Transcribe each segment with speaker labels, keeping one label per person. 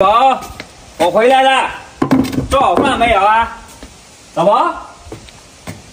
Speaker 1: 宝，我回来了，做好饭没有啊？老婆，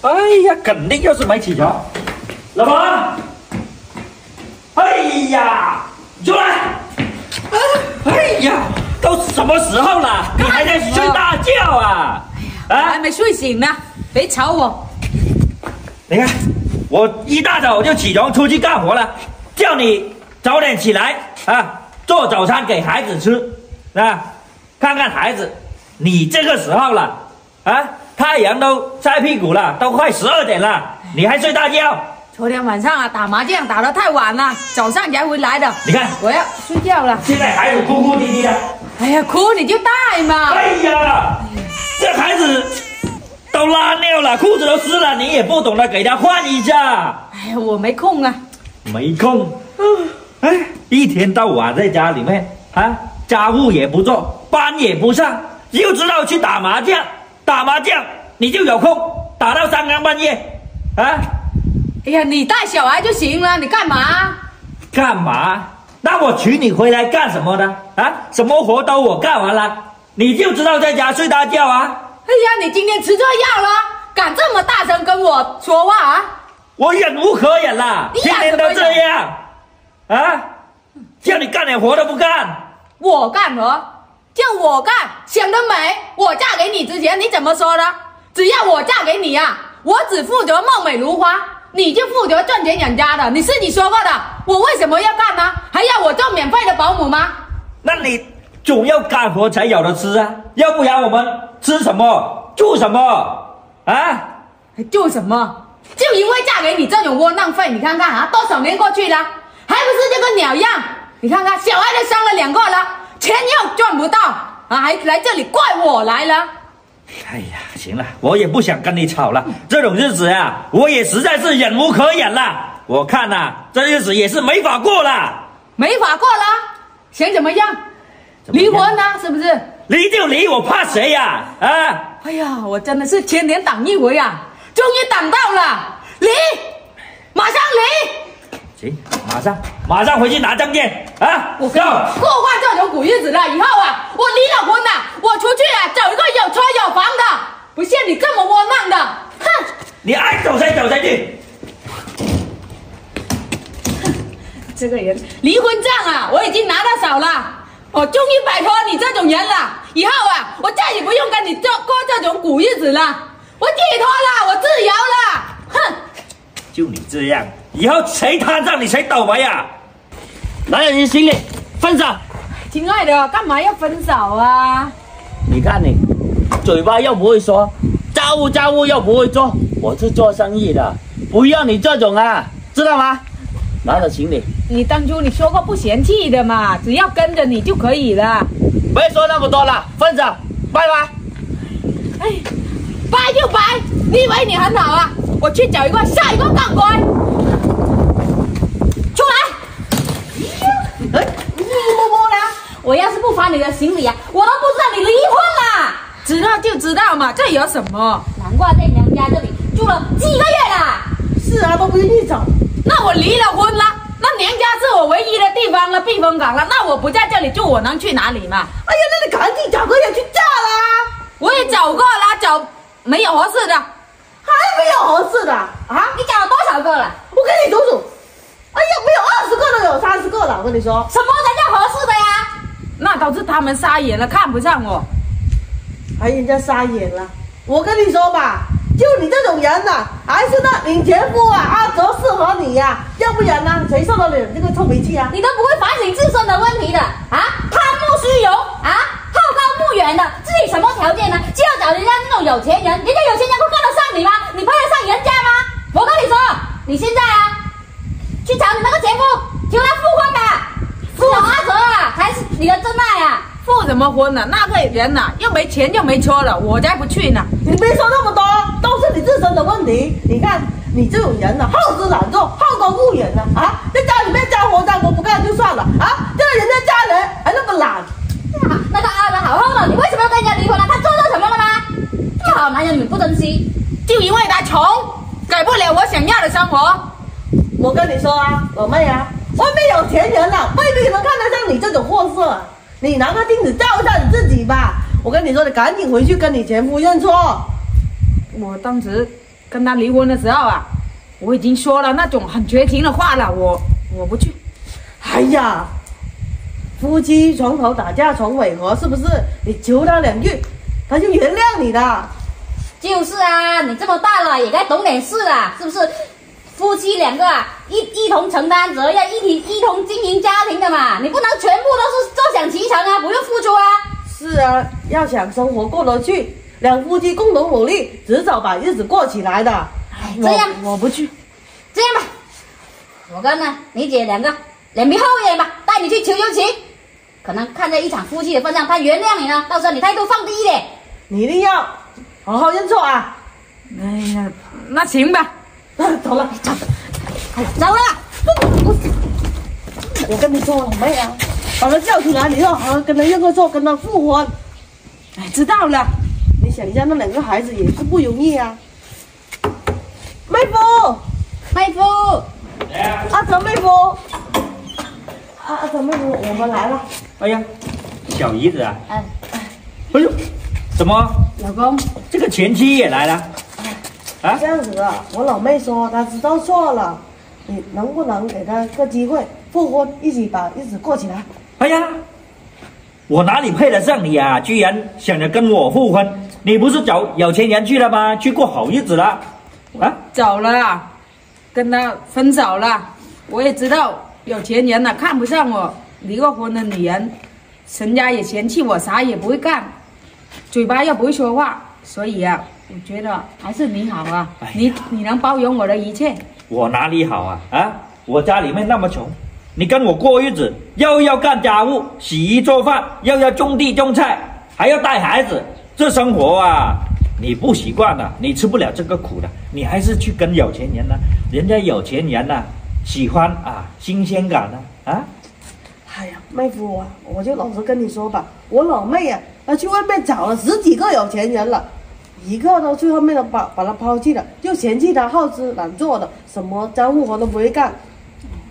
Speaker 1: 哎呀，肯定又是没起床。老婆，哎呀，出来！啊，哎呀，都什么时候了，你还在睡大觉啊？
Speaker 2: 啊还没睡醒呢，别吵我。
Speaker 1: 你看，我一大早就起床出去干活了，叫你早点起来啊，做早餐给孩子吃啊。看看孩子，你这个时候了啊，太阳都晒屁股了，都快十二点了，你还睡大觉？
Speaker 2: 昨天晚上啊打麻将打得太晚了，早上才回来的。
Speaker 1: 你看，
Speaker 2: 我要睡觉了。
Speaker 1: 现在孩子哭哭啼啼的。
Speaker 2: 哎呀，哭你就带嘛。
Speaker 1: 哎呀，这孩子都拉尿了，裤子都湿了，你也不懂得给他换一下。
Speaker 2: 哎呀，我没空啊。
Speaker 1: 没空。哎，一天到晚在家里面啊。家务也不做，班也不上，就知道去打麻将。打麻将你就有空打到三更半夜，啊！
Speaker 2: 哎呀，你带小孩就行了，你干嘛？
Speaker 1: 干嘛？那我娶你回来干什么呢？啊？什么活都我干完了，你就知道在家睡大觉啊？
Speaker 2: 哎呀，你今天吃错药了，敢这么大声跟我说话啊？
Speaker 1: 我忍无可忍了，天天都这样，啊？叫你干点活都不干。
Speaker 2: 我干活，叫我干，想得美！我嫁给你之前你怎么说的？只要我嫁给你呀，我只负责貌美如花，你就负责赚钱养家的。你是你说过的，我为什么要干呢？还要我做免费的保姆吗？
Speaker 1: 那你总要干活才有的吃啊，要不然我们吃什么住什么啊？
Speaker 2: 住什么？就因为嫁给你这种窝囊废，你看看啊，多少年过去了，还不是这个鸟样？你看看，小孩都生了两个了，钱又赚不到啊，还来这里怪我来了。
Speaker 1: 哎呀，行了，我也不想跟你吵了。这种日子呀，我也实在是忍无可忍了。我看呐，这日子也是没法过了。
Speaker 2: 没法过了，想怎么样？离婚呢？是不是？
Speaker 1: 离就离，我怕谁呀？啊！
Speaker 2: 哎呀，我真的是千年等一回啊，终于等到了，离，马上离。
Speaker 1: 行，马上马上回去拿证件啊！
Speaker 2: 我跟你过惯这种苦日子了，以后啊，我离了婚了，我出去啊，找一个有车有房的，不像你这么窝囊的，哼！
Speaker 1: 你爱走谁走谁去。
Speaker 2: 哼，这个人离婚证啊，我已经拿到手了，我终于摆脱你这种人了，以后啊，我再也不用跟你这过这种苦日子了，我解脱了，我自由了，哼！
Speaker 1: 就你这样。以后谁摊上你谁倒霉呀！来人心里分手。
Speaker 2: 亲爱的，干嘛要分手啊？
Speaker 1: 你看你，嘴巴又不会说，家务家务又不会做。我是做生意的，不要你这种啊，知道吗？拿着行李。
Speaker 2: 你当初你说过不嫌弃的嘛，只要跟着你就可以了。
Speaker 1: 别说那么多了，分手，拜拜。
Speaker 2: 哎，拜就拜，你以为你很好啊？我去找一个下一个当官。我要是不翻你的行李啊，我都不知道你离婚了。知道就知道嘛，这有什么？难怪在娘家这里住了几个月了。
Speaker 3: 是啊，都不愿意走。
Speaker 2: 那我离了婚了，那娘家是我唯一的地方了，避风港了。那我不在这里住，我能去哪里嘛？
Speaker 3: 哎呀，那你赶紧找个人去嫁啦！
Speaker 2: 我也找过了，找没有合适的，
Speaker 3: 还没有合适的啊？
Speaker 2: 你找了多少个了？
Speaker 3: 我给你数数。哎呀，没有二十个都有三十个了。我跟你说，
Speaker 2: 什么才叫合适的呀？那都是他们傻眼了，看不上我，
Speaker 3: 还人家傻眼了。我跟你说吧，就你这种人呐，还是那你前夫啊，阿哲适合你呀。要不然呢，谁受得了这个臭脾气啊？
Speaker 2: 你都不会反省自身的问题的啊！贪慕虚荣啊，好高骛远的，自己什么条件呢？就要找人家那种有钱人，人家有钱人会看得上你吗？你配得上人家吗？我跟你说，你现在啊，去找你那个前夫，求他复婚吧。是阿哲啊，才是你的真爱啊！
Speaker 3: 复什么婚呢？那个人呐，又没钱又没车了，我才不去呢！你别说那么多，都是你自身的问题。你看你这种人呐，好吃懒做，好高骛远呢啊！在家里面家活干活不干就算了啊，这个人家家人还那么懒。
Speaker 2: 那个阿文好好的，你为什么要跟人家离婚了？他做错什么了吗？这么好男人你不珍惜，
Speaker 3: 就因为他穷，给不了我想要的生活。我跟你说啊，老妹啊。外面有钱人了，未必能看得上你拿个镜子照一下你自己吧。我跟你说，你赶紧回去跟你前夫认错。
Speaker 2: 我当时跟他离婚的时候啊，我已经说了那种很绝情的话了，我我不去。
Speaker 3: 哎呀，夫妻床头打架床尾和，是不是？你求他两句，他就原谅你的。
Speaker 4: 就是啊，你这么大了也该懂点事了，是不是？夫妻两个啊，一一同承担责任，一起一同经营家庭的嘛，你不能全部都是坐享其成啊，不用付出啊。
Speaker 3: 是啊，要想生活过得去，两夫妻共同努力，迟早把日子过起来的。
Speaker 4: 哎，这样
Speaker 2: 我不去。
Speaker 4: 这样吧，我跟呢你姐两个脸皮厚一点吧，带你去求求情，可能看在一场夫妻的份上，他原谅你呢，到时候你态度放低一点。
Speaker 3: 你一定要好好认错啊！
Speaker 2: 哎呀，那行吧。
Speaker 3: 走了，
Speaker 4: 走，走了。
Speaker 3: 我跟你说，老妹啊，把他叫出来，你要好好跟他认个错，跟他复婚。
Speaker 2: 哎，知道了。
Speaker 3: 你想一下，那两个孩子也是不容易啊。妹夫，
Speaker 4: 妹夫，
Speaker 3: 阿成妹夫，阿阿成妹夫，我们来了。
Speaker 1: 哎呀，小姨子啊，
Speaker 4: 哎，
Speaker 1: 哎呦，怎么
Speaker 2: 老公，
Speaker 1: 这个前妻也来了？啊
Speaker 3: 这，样子的，我老妹说她知道错了，你能不能给她个机会复婚，一起把日子过起来？
Speaker 1: 哎呀，我哪里配得上你啊？居然想着跟我复婚？你不是找有钱人去了吗？去过好日子了？啊？
Speaker 2: 走了，跟他分手了。我也知道有钱人呐、看不上我，离过婚的女人，人家也嫌弃我啥也不会干，嘴巴又不会说话，所以啊，我觉得还是你好啊，
Speaker 1: 哎
Speaker 2: 你你能包容我的一切。
Speaker 1: 我哪里好啊？啊，我家里面那么穷，你跟我过日子，又要干家务、洗衣做饭，又要种地种菜，还要带孩子，这生活啊，你不习惯的，你吃不了这个苦的，你还是去跟有钱人呢、人家有钱人呢、喜欢啊新鲜感呢啊
Speaker 3: 哎呀，妹夫啊，我就老实跟你说吧，我老妹呀、她去外面找了十几个有钱人了，一个都去后面都把把她抛弃了，就嫌弃她好吃懒做的，什么家务活都不会干。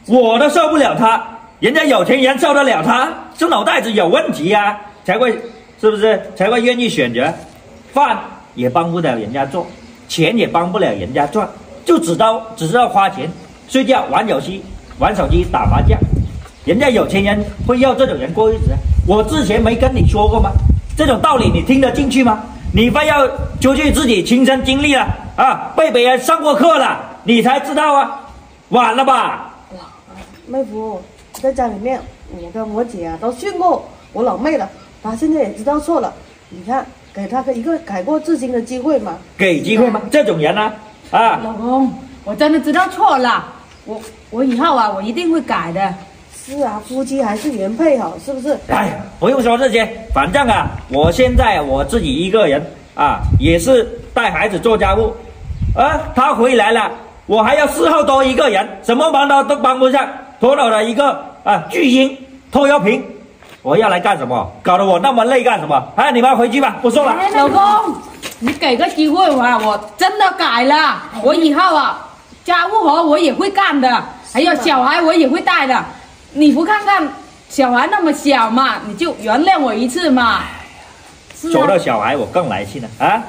Speaker 1: 我都受不了他，人家有钱人受得了他，这脑袋子有问题呀、才会是不是才会愿意选择，饭也帮不了人家做，钱也帮不了人家赚，就只知道只知道花钱、睡觉、玩游戏、玩手机、打麻将，人家有钱人会要这种人过日子？我之前没跟你说过吗？这种道理你听得进去吗？你非要出去自己亲身经历了啊，被别人上过课了，你才知道啊，晚了吧？
Speaker 3: 妹夫，在家里面，我跟我姐啊都训过我老妹了，她现在也知道错了。你看，给她个一个改过自新的机会嘛。
Speaker 1: 给机会吗？这种人呢、啊，
Speaker 2: 老公，我真的知道错了，我我以后啊，我一定会改的。
Speaker 3: 是啊，夫妻还是原配好，是不是？
Speaker 1: 哎，不用说这些，反正啊，我现在我自己一个人啊，也是带孩子做家务，啊，他回来了，我还要伺候多一个人，什么忙都都帮不上，妥妥的一个啊巨婴拖油瓶，我要来干什么？搞得我那么累干什么？哎，你们回去吧，不说了。
Speaker 2: 老公，你给个机会我啊，我真的改了，我以后啊，家务活我也会干的，还有小孩我也会带的。你不看看小孩那么小嘛，你就原谅我一次嘛。是
Speaker 1: 说到
Speaker 2: 啊，
Speaker 1: 小孩，我更来气了啊！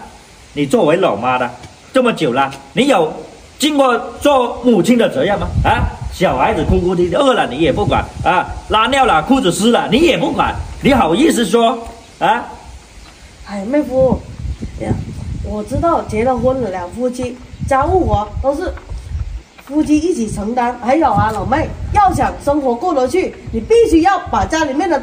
Speaker 1: 你作为老妈的这么久了，你有尽过做母亲的责任吗？啊，小孩子哭哭啼啼饿了你也不管啊，拉尿了裤子湿了你也不管，你好意思说啊？
Speaker 3: 哎，妹夫，呀，我知道结了婚了两夫妻，家务活都是夫妻一起承担。还有啊，老妹，要想生活过得去，你必须要把家里面的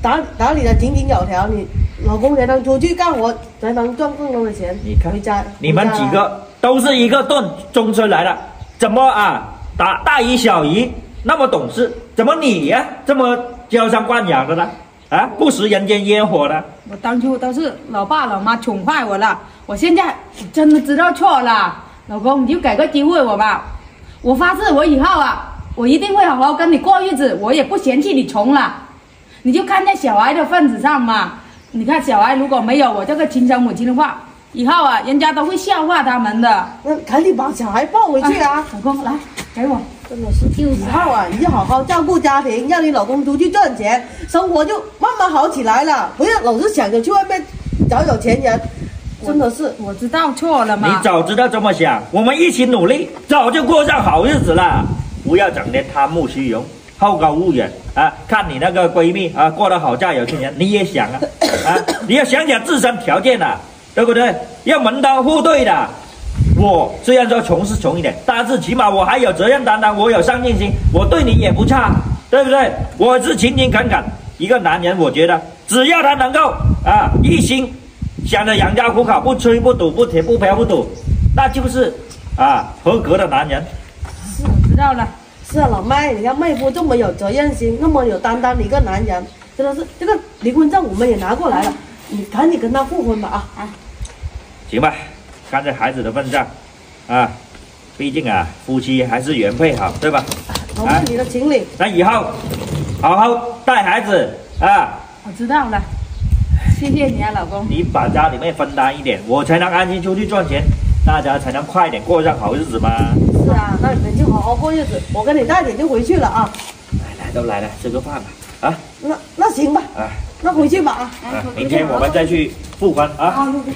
Speaker 3: 打打理的井井有条，你老公才能出去干活，才能赚更多的钱。
Speaker 1: 你看
Speaker 3: 回家，
Speaker 1: 你们几个都是一个炖中村来的，怎么啊大大姨小姨那么懂事，怎么你呀、这么娇生惯养的呢？啊，不食人间烟火的。
Speaker 2: 我当初都是老爸老妈宠坏我了，我现在真的知道错了。老公，你就给个机会我吧，我发誓我以后啊，我一定会好好跟你过日子，我也不嫌弃你穷了。你就看在小孩的份子上嘛，你看小孩如果没有我这个亲生母亲的话，以后啊，人家都会笑话他们的。
Speaker 3: 那赶紧把小孩抱回去啊！
Speaker 2: 老公来，给我。
Speaker 3: 真的是，
Speaker 4: 就是
Speaker 3: 以后啊，你就好好照顾家庭，让你老公出去赚钱，生活就慢慢好起来了。不要老是想着去外面找有钱人，真的是。
Speaker 2: 我知道错了
Speaker 1: 吗
Speaker 2: 你。
Speaker 1: 早知道这么想，我们一起努力，早就过上好日子了。不要整天贪慕虚荣、好高骛远啊！看你那个闺蜜啊，过得好嫁有钱人，你也想啊啊！你要想想自身条件啊，对不对？要门当户对的。我虽然说穷是穷一点，但是起码我还有责任担当，我有上进心，我对你也不差，对不对？我是勤勤恳恳一个男人，我觉得只要他能够啊一心想着养家糊口，不吹不赌不铁不嫖不赌，那就是啊合格的男人。
Speaker 2: 我知道了。
Speaker 3: 是啊，老妹，你看妹夫这么有责任心，那么有担当的一个男人，真的是这个离婚证我们也拿过来了，你赶紧跟他复婚吧啊！啊，
Speaker 1: 行吧，看在孩子的份上，啊，毕竟啊夫妻还是原配好，对吧？
Speaker 3: 老妹你的情理，
Speaker 1: 那以后好好带孩子啊，
Speaker 2: 我知道了，谢谢你啊，老公。
Speaker 1: 你把家里面分担一点，我才能安心出去赚钱，大家才能快点过上好日子嘛。
Speaker 3: 是啊，那你们就好好过日子，我跟你大姐就回去了啊。
Speaker 1: 来来都来了，吃个饭吧，啊
Speaker 3: 那那行吧，
Speaker 1: 啊
Speaker 3: 那回去吧啊。
Speaker 1: 啊，明天我们再去复婚啊。
Speaker 3: 啊，对对。